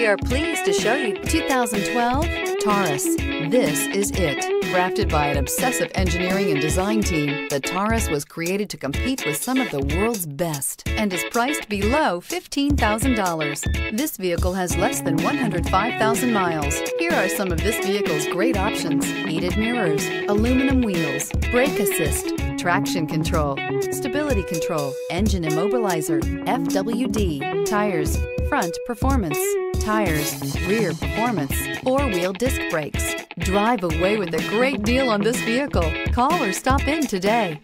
We are pleased to show you 2012 Taurus. This is it. Crafted by an obsessive engineering and design team, the Taurus was created to compete with some of the world's best and is priced below $15,000. This vehicle has less than 105,000 miles. Here are some of this vehicle's great options. Heated mirrors, aluminum wheels, brake assist, traction control, stability control, engine immobilizer, FWD, tires, front performance, tires, rear performance, four-wheel disc brakes. Drive away with a great deal on this vehicle. Call or stop in today.